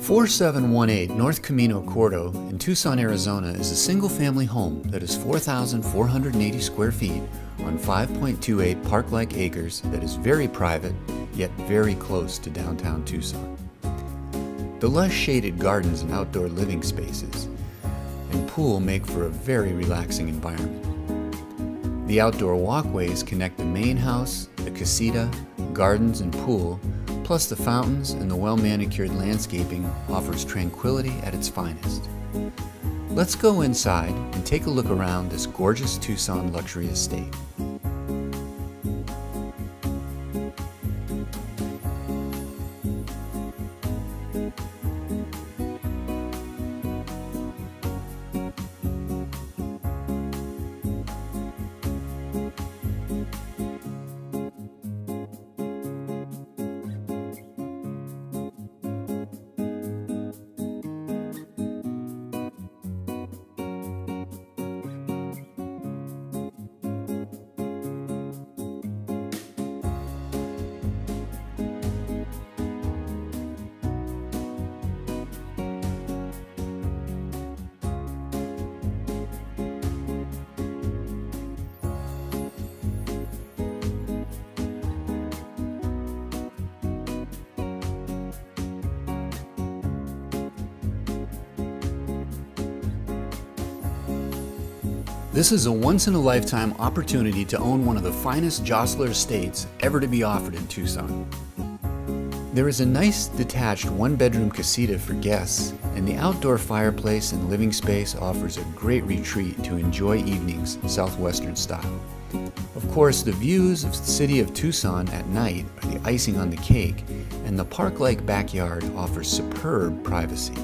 4718 North Camino Corto in Tucson, Arizona is a single family home that is 4,480 square feet on 5.28 park like acres that is very private yet very close to downtown Tucson. The lush shaded gardens and outdoor living spaces and pool make for a very relaxing environment. The outdoor walkways connect the main house, the casita, gardens, and pool Plus, the fountains and the well manicured landscaping offers tranquility at its finest. Let's go inside and take a look around this gorgeous Tucson luxury estate. This is a once in a lifetime opportunity to own one of the finest Joesler estates ever to be offered in Tucson. There is a nice detached one bedroom casita for guests, and the outdoor fireplace and living space offers a great retreat to enjoy evenings Southwestern style. Of course, the views of the city of Tucson at night are the icing on the cake, and the park like backyard offers superb privacy.